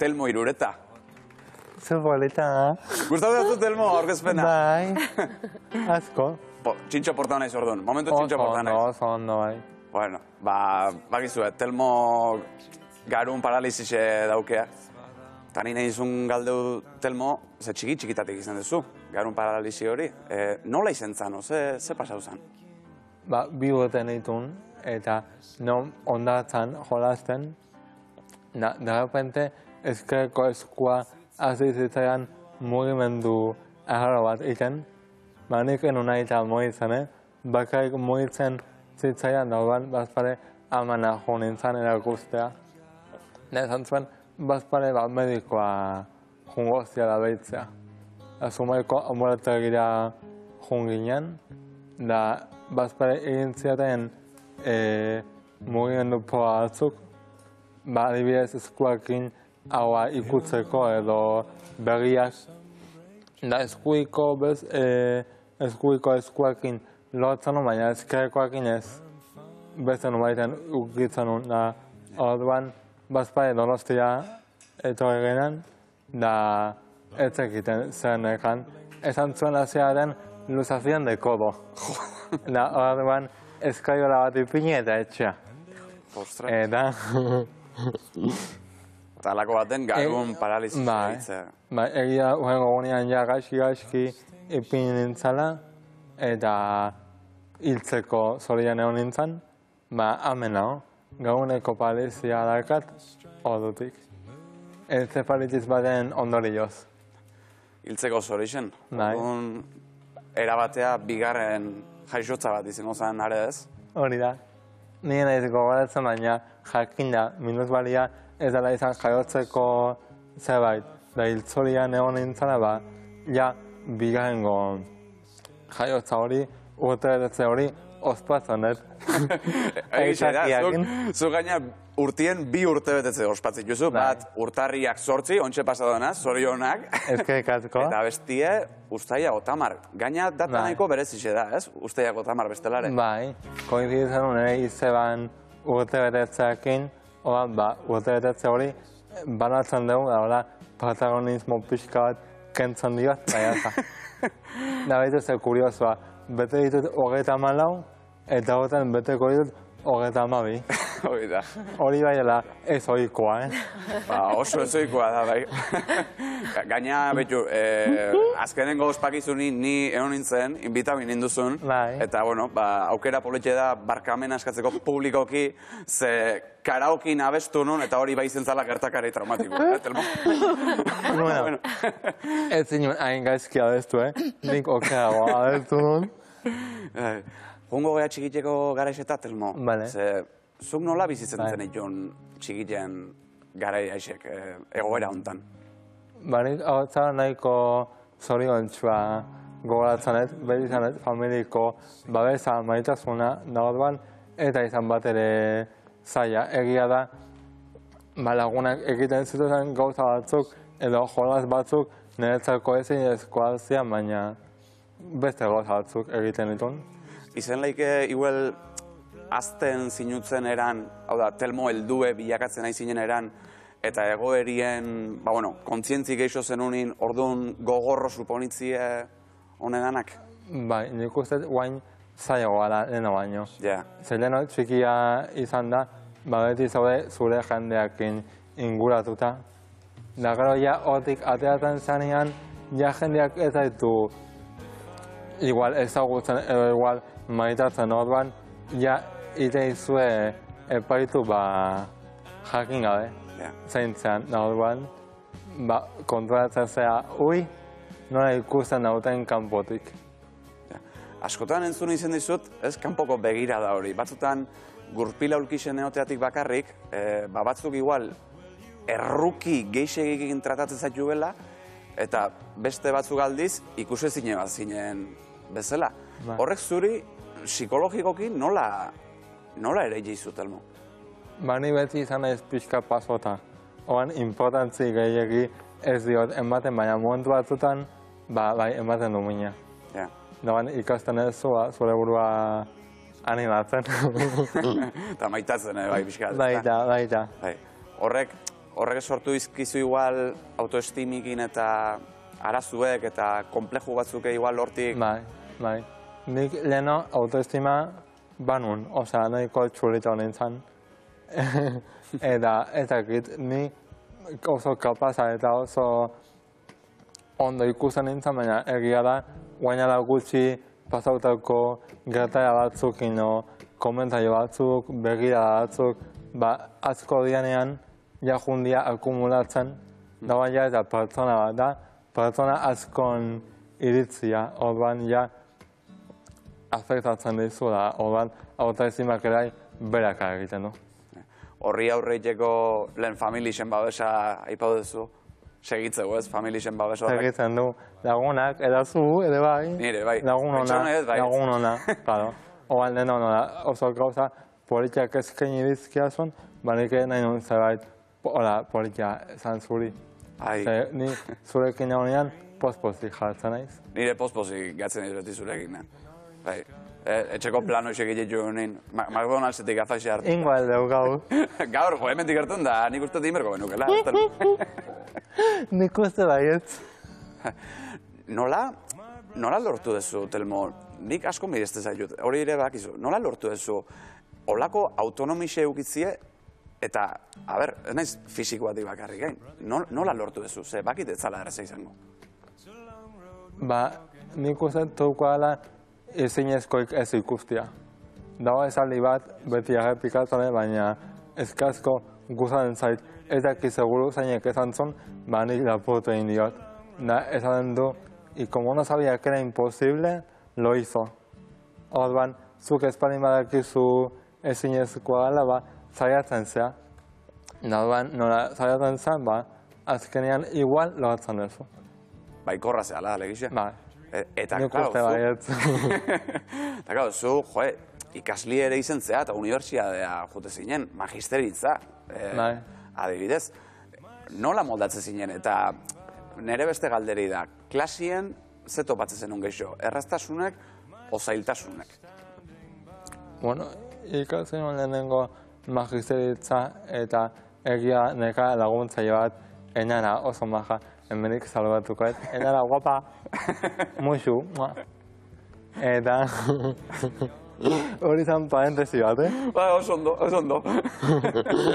Telmo irureta. Zer boleta, Gustatu dut Telmo aurkezpena? bai, asko. Po, txintxo porta naiz orduan. Momentu txintxo porta naiz. oso ondo, bai. Bueno, ba, bakizue, Telmo garun paralizise daukea. Eta ni nahizun galdeu Telmo, ze txiki txikitatik izan duzu, garun paralisi hori. E, nola izen zan, ze, ze pasau zan? Ba, bi urte nitun, eta non ondatzen jolasten, da, de repente, eskerko eskua hasi zitzaidan mugimendu agarro bat iten, ba, nik enu nahi eta mugitzen, eh? Bakarik mugitzen zitzaidan daudan, bazpare amana jo nintzen erakustea. Da, esan zuen, bazpare ba, medikoa jungoztia da behitzea. Azumaiko ambulategira junginen, da bazpare egin ziaten e, mugimendu proba batzuk, ba, adibidez eskuakin haua ikutzeko edo berriak. Da eskuiko bez, e, eskuiko eskuakin lotzen baina eskerkoakin ez beste nubaiten ukitzen. Da, orduan, bazpare donostia etorri ginen, da ez egiten zer nekan. Esan zuen haziaren luzazian de kodo. da, orduan, eskaiola bat ipini eta etxea. Ostra. Eta, Eta alako baten garun Eh, paralizise bai. hitza. ba, egia urrengo gunean ja gaizki gaizki ipini nintzala, eta hiltzeko zorian egon nintzen, ba, amena, gauneko palizia dakat, ordutik. Entzefalitiz baten ondorioz. Hiltzeko zorixen. Bai. Erabatea bigarren jaixotza bat izango zen are ez. Hori da. Nire nahiz gogoratzen baina jakin da, minusbalia ez dela izan jaiotzeko zerbait. Da hiltzorian egon nintzela, ba, ja, bigarrengo jaiotza hori, urte betetze hori, ospatzen dut. Egixe da, zuk, zuk gaina urtien bi urte betetze ospatzen juzu, Bai. bat urtarriak sortzi, ontxe pasadona, zorionak, Ezkerrik asko. eta bestie ustaia otamar. Gaina data Bai. nahiko berezixe da, ez? Ustaiak otamar bestelare. Bai, koinziditzen nuen ere izeban urte betetzeakin, oa, ba, urte betetze hori, banatzen dugu, da, hola, protagonismo pixka bat kentzen diot, baina eta. da baitu ze kuriosoa, bete ditut hogeita malau, eta horretan beteko ditut hogeita amabi. Hori da. Hori bai dela ez ohikoa, eh? Ba, oso ezoikoa da, bai. Ga- Gaina, betu, eh, azkenengo ospakizuni ni egon nintzen, inbitamin ninduzun, Bai. eta, bueno, ba, aukera politxe da barkamena eskatzeko publikoki, ze karaokin abestu nun, eta hori bai zentzala gertakari traumatiko. eh, Telmo? Bueno, ez zinuen hain gaizki adestu, eh? Nik okeago adestu nun. Jungo gea txikiteko garaixeta, Telmo. Vale. Ze, zuk nola bizitzen Bai. zen jon txikiten garai aixek, eh, egoera hontan? Barik hau zara nahiko zoriontsua gogoratzen ez, beti izan ez, familiko babesa maitasuna dagoan, eta izan bat ere zaila. Egia da, ba, lagunak egiten zituzten gauza batzuk, edo jolas batzuk, niretzako ezin ezkoa baina beste gauza batzuk egiten ditun. Izen laike, igual, azten zinutzen eran, hau da, telmo heldue bilakatzen nahi zinen eran, eta egoerien, ba, bueno, kontzientzi geixo zenunin, orduan gogorro suponitzie honedanak? Bai, nik uste guain zailagoa da lehena baino. Ja, Zeleno txikia izan da, ba beti zaude zure jendeakin inguratuta. Da gero ja hortik ateratzen zanean, ja jendeak ez zaitu igual ezagutzen edo igual maitatzen orduan, ja ite izue epaitu ba jakin gabe, ja. zaintzean, da orduan, ba kontrolatzen zea, ui, nola ikusten dauten kanpotik. Ja. Askotan entzun izen dizut, ez kanpoko begira da hori. Batzutan, gurpila ulkixen eoteatik bakarrik, e, ba batzuk igual, erruki geixegikin tratatzen zaitu bela, eta beste batzuk aldiz, ikusezine bat zinen bezala. Bai. Horrek zuri, psikologikoki nola, nola ere jizu, Telmo? Bani beti izan ez pixka pasota. Oan importantzi gehiagi ez diot ematen, baina momentu batzutan, ba, bai, ematen du mina. Ja. Doan ikasten ez zua, zure burua animatzen. Eta maitatzen, eh, bai, pixka. bat, ezta? baita, baita. Bai. Horrek, horrek sortu izkizu igual autoestimikin eta arazuek eta kompleju batzuk igual hortik... Bai, bai. Nik leheno autoestima banun, osea, nahiko txulita nintzen. eta, eta git, ni oso kapaza eta oso ondo ikusten nintzen, baina egia da, guaina da gutxi pasautako gertaia batzuk ino, komentario batzuk, begira batzuk, ba, asko dianean, ja jundia akumulatzen, da baina eta pertsona bat da, pertsona askon iritzia, orduan ja afektatzen dizu da, orduan autoestimak ere berak egiten du. Horri aurreiteko lehen familixen babesa aipau duzu, segitzeu ez, familixen babesa horrek. Segitzen du, lagunak, edazu, ere bai, Nire, bai. lagun ona, bai. lagun ona, claro. Oan lehen ona, oso gauza politiak eskaini dizkiazun, banik nahi nun zerbait, hola, politia esan zuri. Ai, Ze, ni zurekin nagoenean, pospozik jartzen naiz. nire pospozi gatzen ez beti zurekin. Eh. Bai. E, etxeko plano isek egiteko honin, Ma- McDonaldsetik afaxe hartu. Ingo aldeu gau, Gaur, jo, hemendik gertun da, nik uste dimerko benukela. nik uste baietz. nola, nola lortu duzu, Telmo? Nik asko mirezte zaitut, hori ere bakizu. Nola lortu duzu, olako autonomixe eukitzie, eta, a ber, ez naiz fisiko batik bakarrik gain. Nol- Nola lortu duzu, ze bakit ez zala erreza izango. Ba, nik uste tuko ala ezinezkoik ez ikustia. Dago esaldi bat, beti errepikatzen, baina eskazko guzaren zait, ez daki seguru zeinek esan zon, ba nik lapurtu egin diot. Da, esaten du, y como no sabía que era imposible, lo hizo. Orduan, zuk espalin badakizu ezinezkoa gala, ba, zaiatzen zea. Da, orduan, nola zaiatzen zen, ba, azkenean igual lortzen duzu. Baikorra zehala, legixe. Bai. E- Eta, Nik claro, uste baietz. Eta, claro, zu, joe, ikasli ere izen zea eta unibertsiadea jute zinen, magisteritza, eh, Bai. adibidez. Nola moldatzen zinen, eta nire beste galderi da, klasien ze topatzen zenun gehiago, erraztasunek o zailtasunek? Bueno, ikasen lehenengo magisteritza eta egia neka laguntzaile bat enara oso maja, hemenik salbatuko ez. Enara guapa, musu, mua. Eta hori zan parentesi bat, eh? Ba, oso ondo, oso ondo.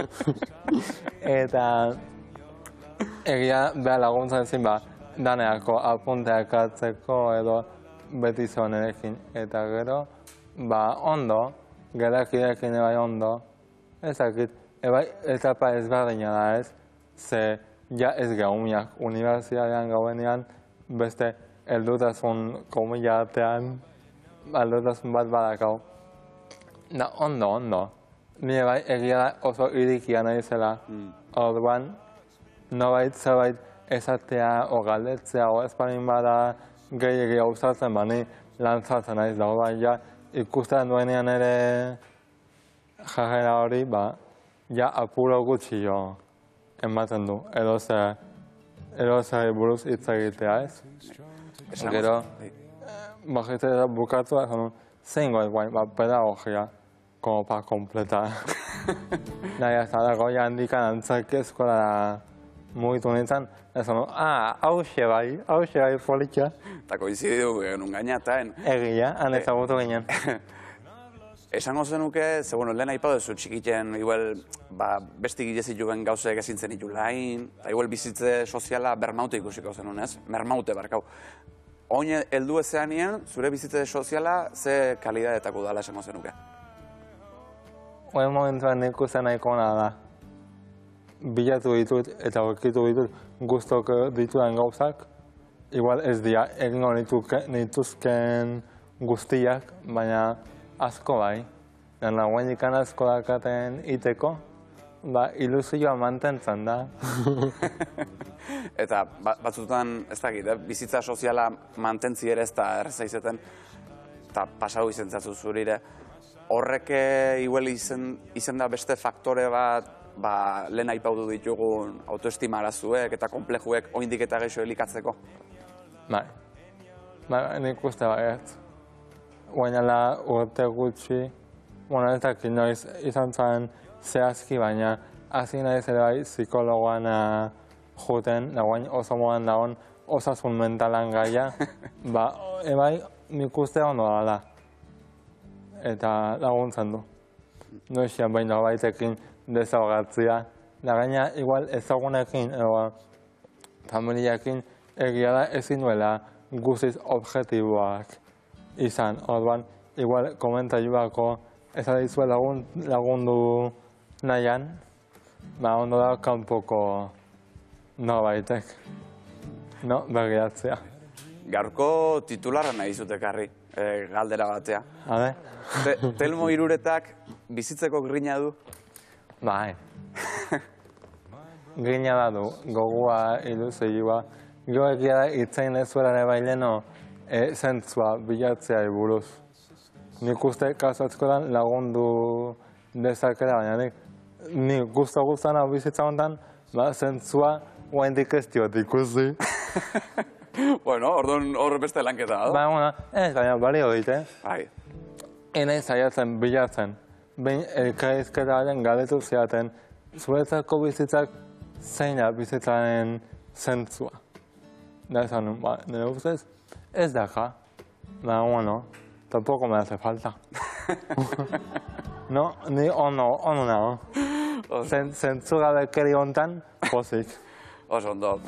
Eta egia behar laguntza ezin ba, daneako apunteak hartzeko edo beti zonerekin. Eta gero, ba, ondo, gerakidekin bai ondo, ezakit, ebai etapa ezberdina da ez, ze ja ez gaumiak, unibertsitatean gauenean, beste eldutasun komila artean, eldutasun bat badakau. Da, ondo, ondo. Nire bai, egia da oso irikia naizela. Orduan, nobait zerbait esatea o galdetzea o espanin bada gehiagi gauzatzen, bani lantzatzen naiz dago bai, ja, ikusten duenean ere jarrera hori, ba, ja apuro gutxi jo ematen du, edo ze, edo ze buruz hitz egitea ez. Gero, Bai. Magisteria bukatu, esan nuen, zein goiz guain, ba, pedagogia, como pa completar. Nahi, ez da, goi handikan antzak eskola mugitu nintzen, esan nuen, ah, hause bai, hause bai politia. Eta koizidu genuen gaina, eta en, Egia, han ezagutu ginen. Esango zenuke, ze bueno, lehen aipatu duzu txikiten, igual, ba, beste gile zituen gauzek ezintzen ditu lain, eta igual bizitze soziala bermaute ikusiko zenun, ez? Mermaute barkau. Oin heldu ezeanien, zure bizitze soziala ze kalidadetako dala esango zenuke. Oen momentuan ikusten nahiko ona da. Bilatu ditut eta aurkitu ditut guztok ditudan gauzak. Igual ez dira egingo nituzken guztiak, baina asko bai. Dena guen ikan asko dakaten iteko, ba, ilusioa mantentzen da. Eta ba, batzutan, ez dakit, eh, bizitza soziala mantentzi ere ez da erreza izeten, eta pasau izen zurire. Horrek igual izen, izen da beste faktore bat, ba, lehen aipaudu ditugun autoestima arazuek eta komplejuek oindik eta geixo elikatzeko. Bai. Bai, nik uste baiet. Guainala urte gutxi, bueno, ez dakit noiz izan zen zehazki, baina hasi naiz ere bai psikologoan eh, joten, nagoain oso modan dagoen osasun mentalan gaia, ba, ebai nik uste ondo dala. Eta laguntzen du. Noixian baina baitekin dezagogatzia. Da gaina, igual ezagunekin, edo familiakin egia da ezin duela guziz objektiboak izan. Orduan, igual komentailuako ez adizue lagun, lagundu nahian, ba ondo da kanpoko nobaitek. No, begiratzea. Gaurko titularra nahi zute karri, eh, galdera batea. Habe? Te, telmo iruretak bizitzeko grina du? Bai. Grina da du, gogua, iluzioa. Gero egia da, itzain ez zuela ere bai leno, e, zentzua bilatzea buruz. Nik uste kasu askotan lagundu dezakela, baina nik, nik guzta guztan hau bizitza honetan, ba, zentzua guaindik ez diot ikusi. bueno, orduan hor beste lanketa da. Baina, bueno, ez, baina balio dit, eh? Bai. Enai saiatzen bilatzen, behin elkaizketaren galetu ziaten, zuretzako bizitzak zein da bizitzaren zentzua. Da esan ba, nire ustez, ez daka, baina, bueno, tampoco me hace falta. no, ni ono, ono nago. Oso, Zen, zentzu gabekeri hontan, pozik. oso ondo.